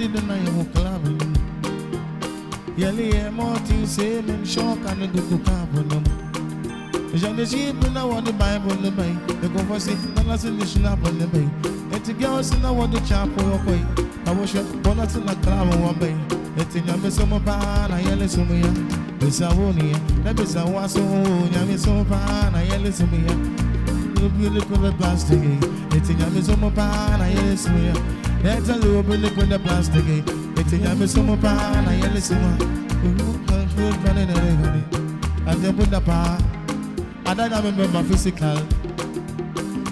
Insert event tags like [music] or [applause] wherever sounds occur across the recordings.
chapel, tati di, tati di na yung klabe. Yali e moti se men shock and the kukabo num. Jean de na the Bible the bay. The conversation na la sin the snap on the bay. Eti girls na what the chapel yo koy. I wish you bona tin na klabe one bay. Eti nyame so mo pa na yele so mo ya. Bisa woni. Na bisa waso nyame so pa na yele so mo ya. The plastic. Eti nyame so mo pa na yele so mo ya. Eti look with the plastic. Eti nyame so mo pa na yele so mo ya. Control running away. And then put the power. I don't remember physical.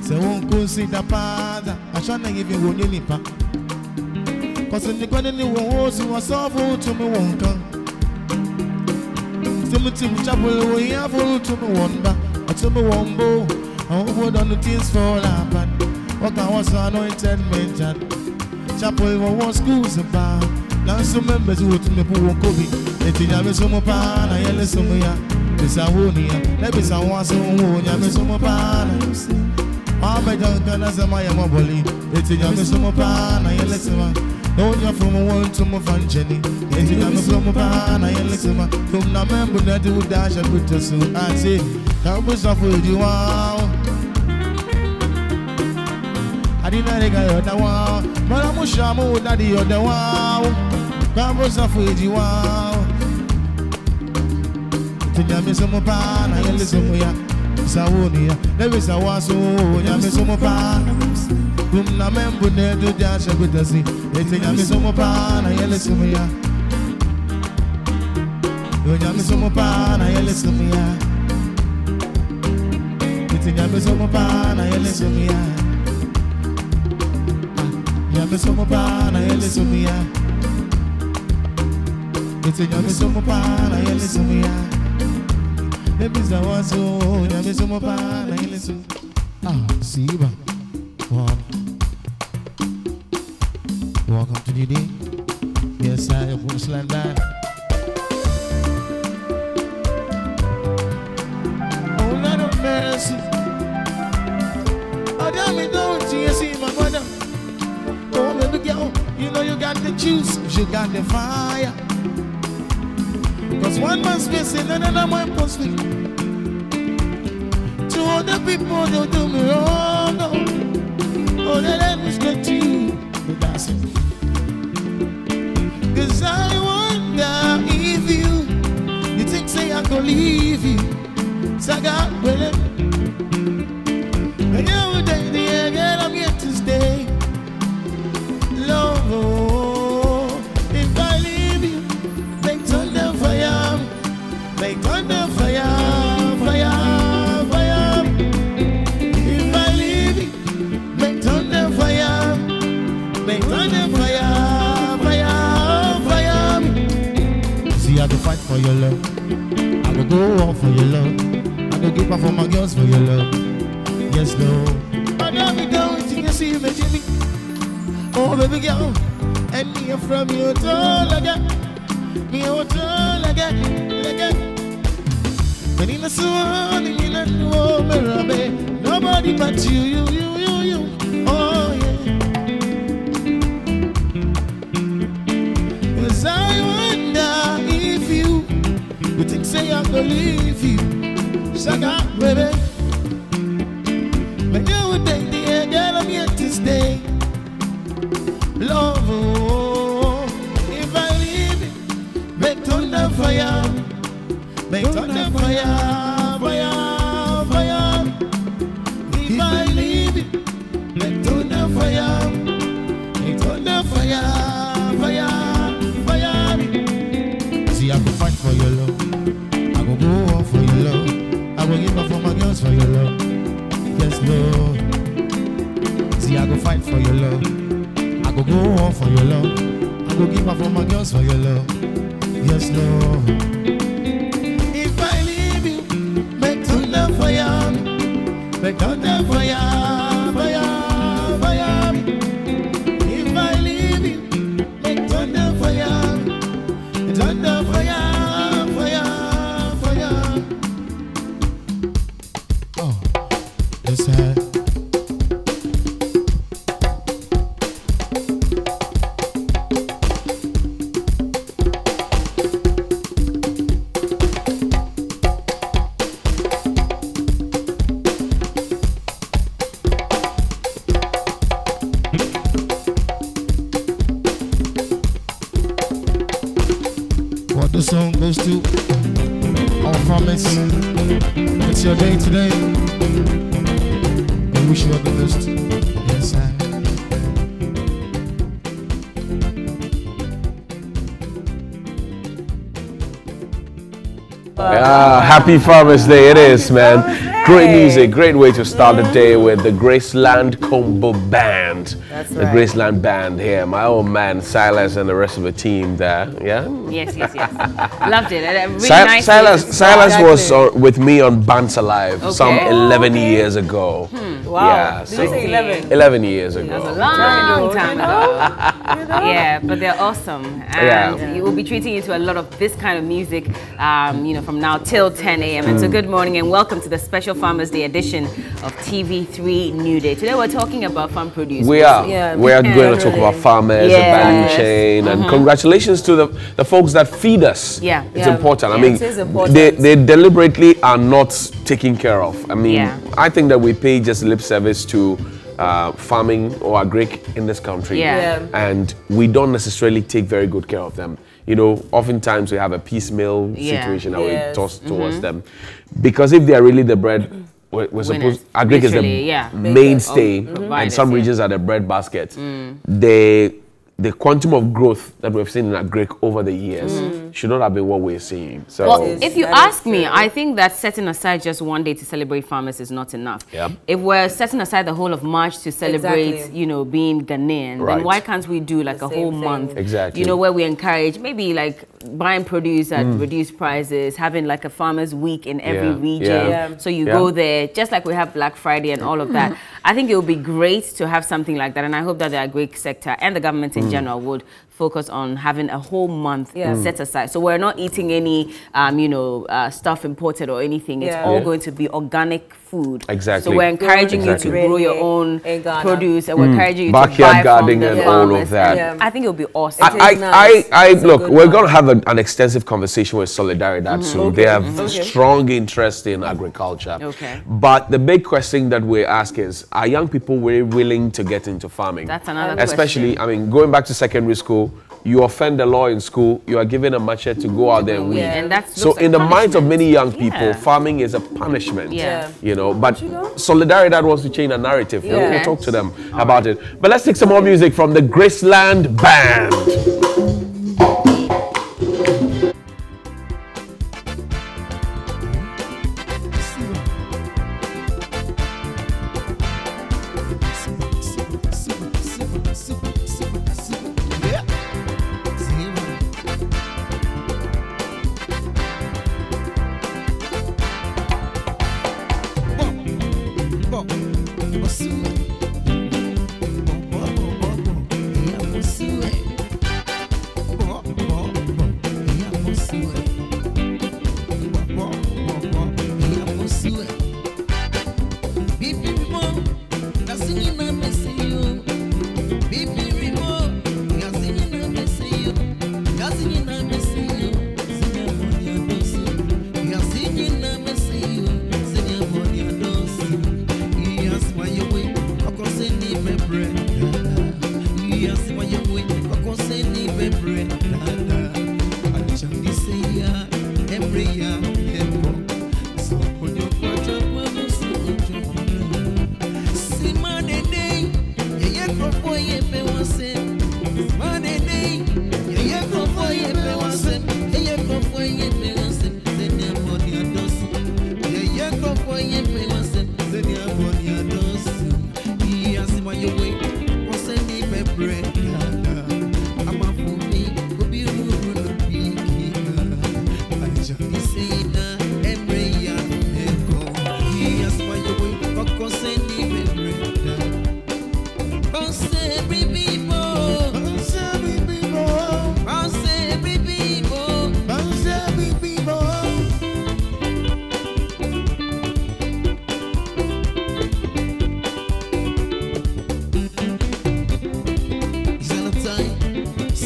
Say won't consider father. I shall not give you one nipa. Cause in the corner you was you was awful to me won't come. Timothy chapel we have full to me one ba. I to me one bow. I won't hold on the things for happen. What I was anointed mention. Chapel was schools about. Now some members who to me who won't go be. Eti nyame sumo pa na yele sumo ya. Bisa wunia, le bisa wasu wunya me sumo pa na. Ame jankana sema ya maboli. Eti nyame sumo pa na yele sema. Onya from one to my fancheni. Eti nyame sumo pa na yele sema. Kum na membu na di udasha kutosu. Ati, kambu safu di wow. Adina rega yoda wow. Mara mushamu udadi yoda wow. Kambu safu di wow. Nyame sumo pa na yele sumo ya. Sawoni ya. Lewe sawasu nyame sumo pa. Kum na membu ne du jasha kutosu. Eti nyame sumo pa na yele sumo ya. Nyame sumo pa na yele sumo ya. Eti nyame sumo pa na yele sumo ya. Nyame sumo pa na yele sumo ya. Eti nyame sumo pa na yele sumo ya. Baby zawazo nyame sumo pa na yele sumo. Ah, Siba. One. Welcome to the day. Yes, I am from Slender. The juice, you got the fire. Cause one man's missing, another man be. To other people, they'll do me wrong. Oh they let me straight to you. But that's it. Cause I wonder if you, you think say I could leave you. So I got with for your love. I go go on for your love. I go give up for my girls for your love. Yes, Lord. I never go until you see me. Oh, baby girl, and me from your tall again. Nobody but you, you, you, you, you. Oh, yeah. Cause I wonder if you, you think say I leave you. Saga, baby. For your love. I go go on for your love. I go give up for my girls for your love. Yes, Lord. Your day today. We wish you all the best. Yes, sir. Ah, happy Farmers Day, it is, man. Great music, great way to start the day with the Graceland Combo Band. That's the right. Graceland Band here. My old man Silas and the rest of the team there. Yeah. Yes, yes, yes. Loved it. Really Si- nice Silas. Silas was uh, with me on Bands Alive some 11 okay. years ago. Wow. Yeah, Did you say 11? 11 years ago. That was a long time You ago. [laughs] Yeah, but they're awesome, and Yeah. you will be treating you to a lot of this kind of music, um, you know, from now till 10 a.m. And so, good morning and welcome to the special Farmers Day edition of TV3 New Day. Today, we're talking about farm produce. We are. Yeah, we are going to talk about farmers, Yes. the value chain, and congratulations to the, the folks that feed us. Yeah. It's Yeah. important. I mean, It is important. They, they deliberately are not taken care of. I mean, Yeah. I think that we pay just lip service to uh, farming or agric in this country. Yeah. Yeah. And we don't necessarily take very good care of them. You know, oftentimes we have a piecemeal Yeah. situation that Yes. we toss mm-hmm. towards them. Because if they are really the bread, we're, we're supposed, agric is the yeah. mainstay, Of and providers, some yeah. regions are the bread basket. Mm. The the quantum of growth that we've seen in agric over the years mm. should not have been what we're seeing. So Well, if you ask me. I think that setting aside just one day to celebrate farmers is not enough. Yep. If we're setting aside the whole of March to celebrate, Exactly. you know, being Ghanaian, Right. then why can't we do like The a whole thing. month? Exactly. You know, where we encourage maybe like buying produce at mm. reduced prices, having like a farmers week in every Yeah. region. Yeah. Yeah. So you Yeah. go there, just like we have Black Friday and all of that. [laughs] I think it would be great to have something like that, and I hope that the agri sector and the government in Mm. general would focus on having a whole month Yeah. Mm. set aside. So we're not eating any, um, you know, uh, stuff imported or anything. It's Yeah. all Yeah. going to be organic food. Exactly. So we're encouraging Exactly. you to grow your own produce, and we're encouraging you Backyard to buy gardening and all of that. I think it would be awesome. Is I, nice. I, I, look, we're one. to have a- an extensive conversation with Solidaridad soon. They have Okay. strong interest in agriculture. Okay. But the big question that we ask is, are young people really willing to get into farming? That's another question. Especially, question. I mean, going back to secondary school, you offend the law in school, you are given a machete to go out there and weed. Yeah. And that's So in the minds of many young people, Yeah. farming is a punishment. Yeah. Yeah. You know, but you know? Solidaridad wants to change the narrative. We'll- Yeah. We'll talk to them about it. But let's take some more music from the Graceland Band.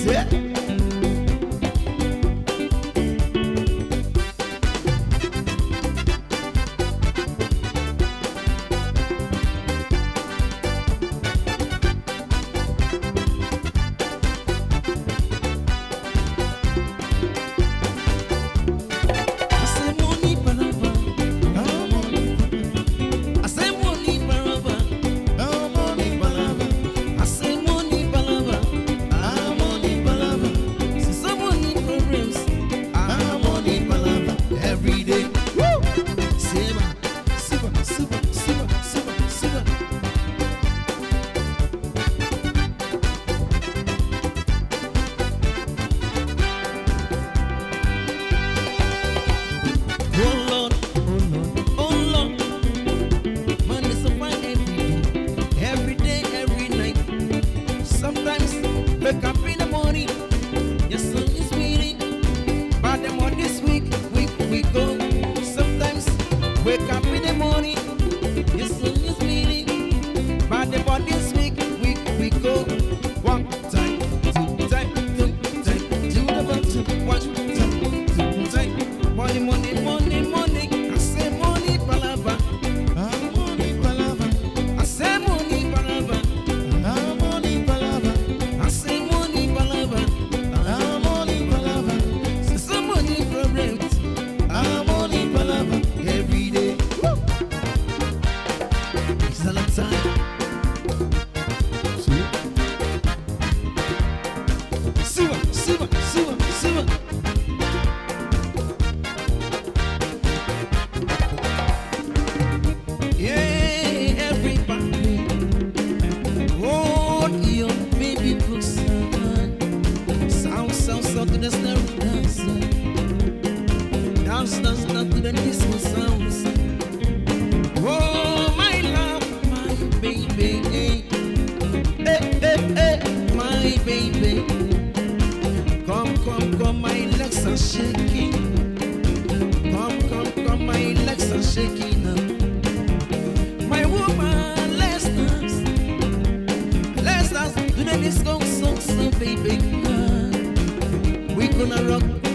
Yeah. it. So baby. We gonna rock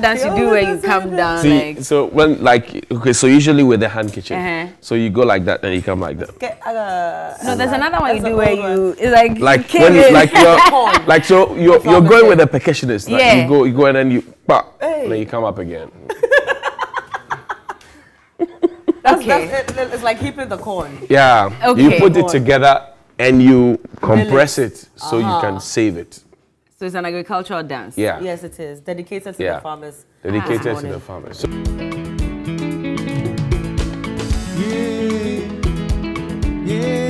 that dance you do where you come down See, like? so when like okay, so usually with the handkerchief, Uh-huh. so you go like that and you come like that. Okay, uh, No, there's another one you do where old you it's like Like you when came you, like you're [laughs] like so you're you're going with a percussionist. Like Yeah. you go you go and then you pop, Hey. and then you come up again. [laughs] that's, Okay. that's it, it's like keeping the corn. Yeah. You Okay. put it together and you compress it so you Uh-huh. can save it. So it's an agricultural dance. Yeah. Yes, it is dedicated to Yeah. the farmers. Dedicated this to the farmers. So, Yeah, yeah,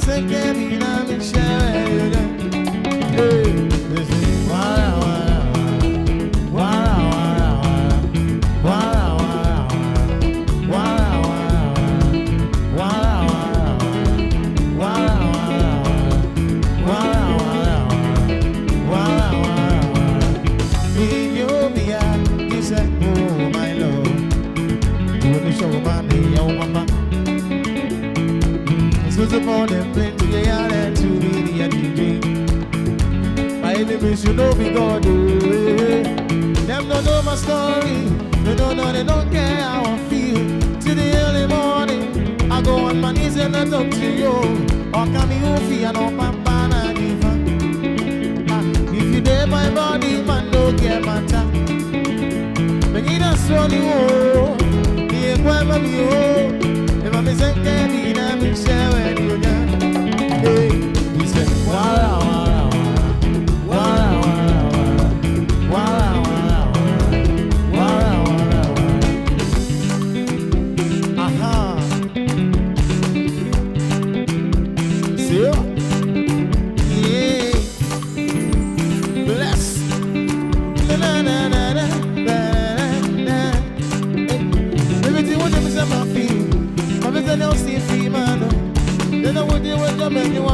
Se que mi na mi share. Hey, this is wara wara wara.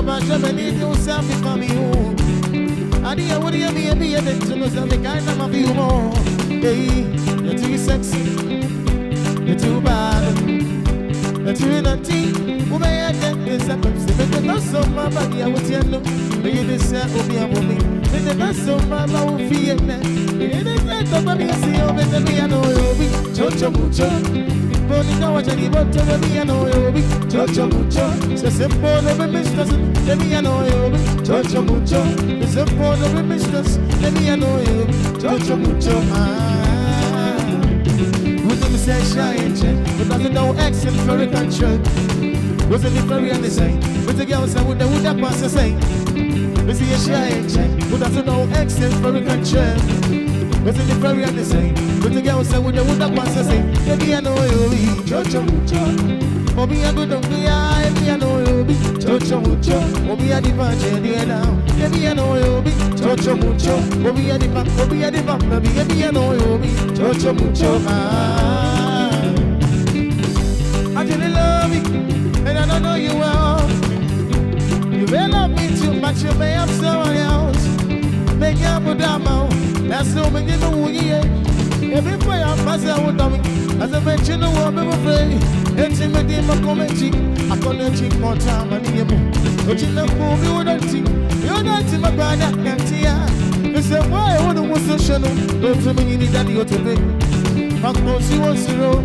What you you want my job and need you self for me home. I did what you be be a bit to know something kind of my feel more. Hey, you're too sexy. You're too bad. You're too naughty. Woman, I get this up. Make the best of my body. I would tell you. Oh, make you this up. Obi and Bobby. Make the best of my body. Feel it. Make the best of my body. See you. Make the me. I know you'll be. Bonita wacha ni boto. Baby, I know you'll. Chocho mucho. Se simple. No be mistress. Baby, I know you'll. Chocho mucho. Se simple. No be mistress. Baby, I know you'll. Chocho mucho. Ah. Say very control. Wasn't it very the girls and the wood same. We see a shine check, but doesn't know accent control. Wasn't it very on the same? With the girls and with the wood that pass the same. Baby, I know you'll be chocho mucho. Obi a good on me, I baby I know you'll be chocho mucho. Obi a the virgin, you now. Baby I know you'll be chocho mucho. Obi a the back, Obi a the back, baby, I know you'll be chocho mucho. I really love you, and I don't know you well. You may love me too much, you may have someone else. Make you put that mouth, that's no me give me yeah. Every prayer I pass I would dummy. As I mentioned, no one ever afraid. Enti me di ma komenti, akɔnɔ ekyi kɔta ma ni yɛ mu. Okyi na ko mi wo dɔnti, mi wo dɔnti ma ba da kanti ya. Mese mo a ewo ni mo so hyɛ no, lóòótọ́ mi yìí ni dadi o tebe. Makuro si wo siro.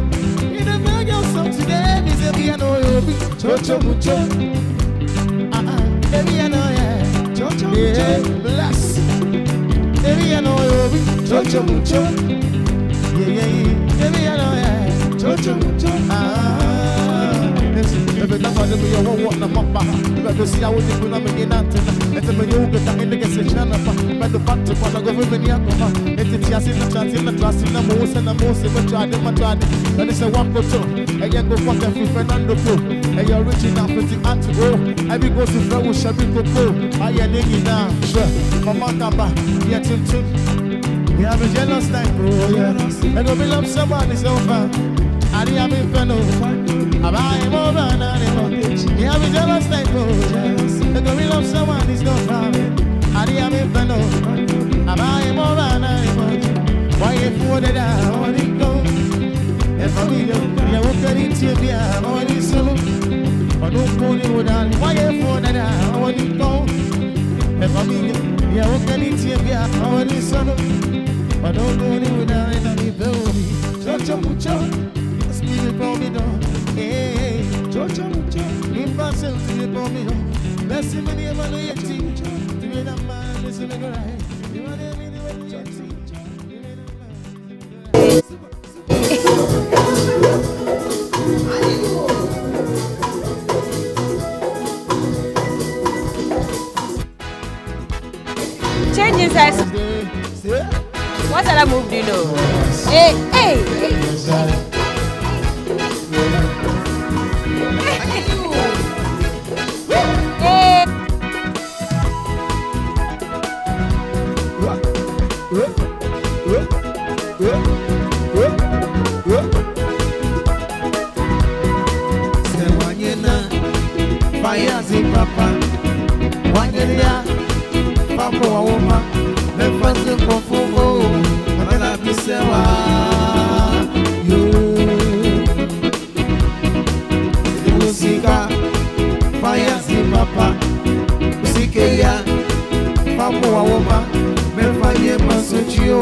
Ine mi ɔnyɛ sɔm ti dɛ, mi se bi ya na oye obi. Chocho mu cho. Ah ah, na oye. Chocho mu cho. Bless. Ebi ya na oye obi. Chocho mu cho. Yeah yeah yeah. Ebi ya na oye. Chocho mu cho. Ah. Not for Ɔde mi yɛ wɔwɔ na ma ba ha. Bɛdo si awo di na mi ni nante na. Ɛtɛ mi yɛ wo geta ɛne kɛse kyerɛ na pa. Bɛdo pa to pa na go mi ni akɔ ha. Eti ti ase na transi na transi na mo wo sɛ na mo wo se mo to ade mo to ade. Bɛde sɛ wa ko to. Ɛyɛ go fɔ kɛfi Fernando Pro. Ɛyɛ original fiti anti o. Go si fɛ wo hyɛ bi koko. Ayɛ ne nyinaa. Hwɛ mama kaba yɛ tuntun. We have a jealous oh yeah. And we love somebody so far. I didn't have a. I buy him over and animal. We have a jealous oh yeah. And we love somebody so far. I didn't have a. I buy him over and animal. Why you for that? I to go. And for me, you will get into me. I want to solo. I don't call you down. Why you for that? I want to go. And for me, you will get into. I want to solo. I don't know any without it, and it feel me. Chocha mucho, speed it for me, no. Hey, chocha mucho, if I sell to it for me, that man, listen to What other move do you know? Hey, hey, hey. Hey. Say wanyena, fayazi papa, wanyelia, papo wa uma, mefazi kofugo, do seu ar. Música, paias e papá, Siqueia é papo a opa, meu pai é passo tio,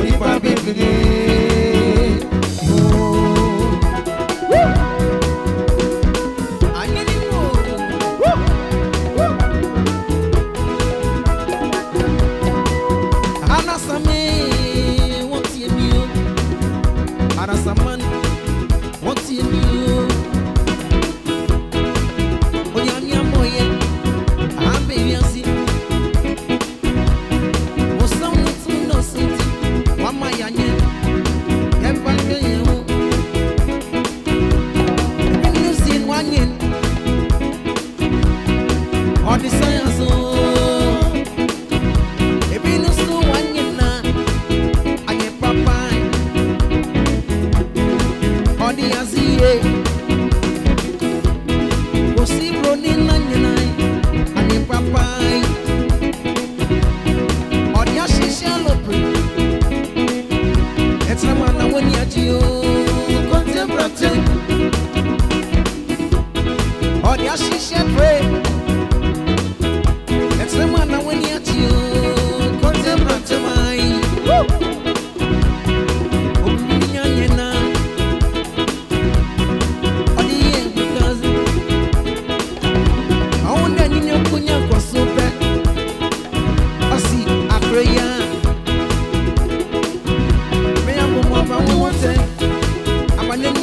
ori pa bebê.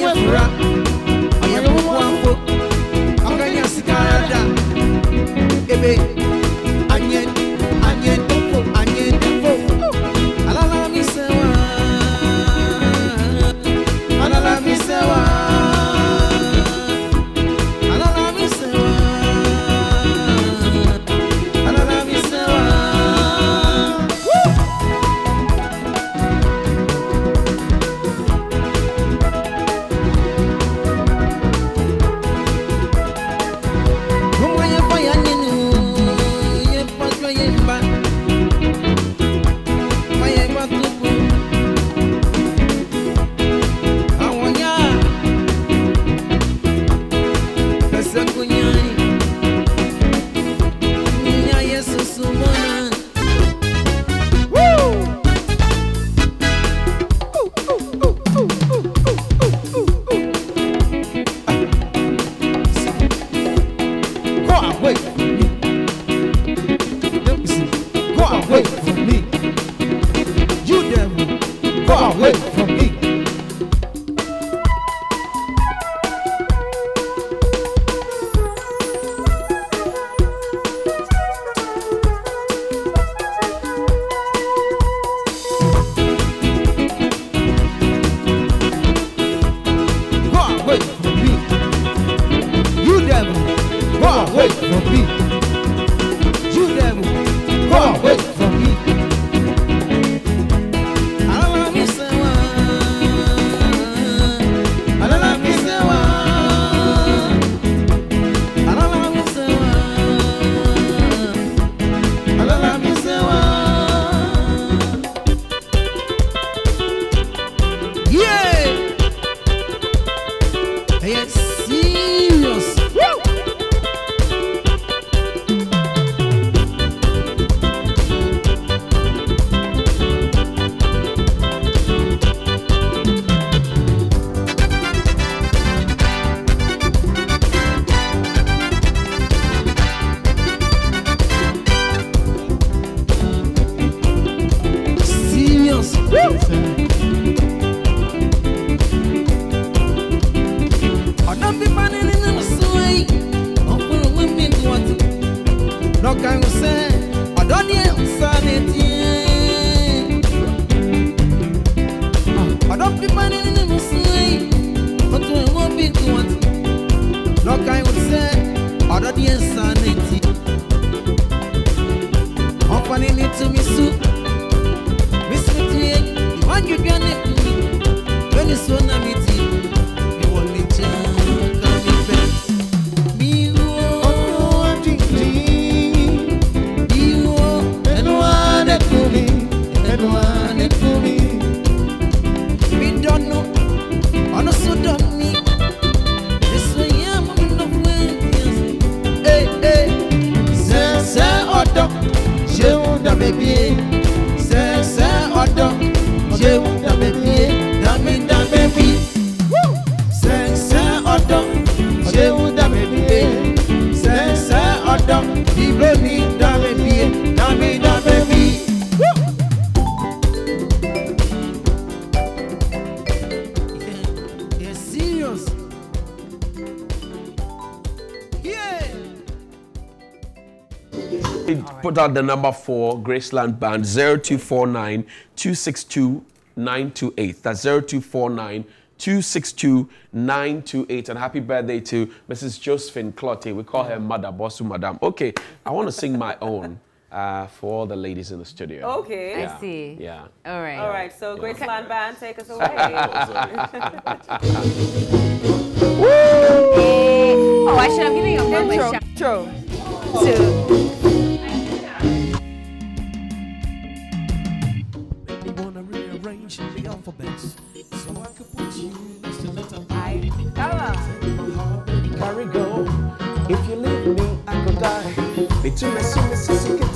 anyɛ fura. Anyɛ fufuo afo akɔnyɛ sika da ebe. the number for Graceland Band 0249 262 928. That's 0249 262 928. And happy birthday to Mrs. Josephine Clotte. We call her Mother Bossu Madam. Okay, I want to sing my own. Uh, for all the ladies in the studio. Okay. Yeah. I see. Yeah. All right. All right. So, yeah. Graceland [laughs] Band, take us [laughs] away. [laughs] oh, I should have given you a moment. Intro. Two. the alphabets, so I could put you next to letter I. Come on. Carry go. If you leave me, I could die. Between my soul can.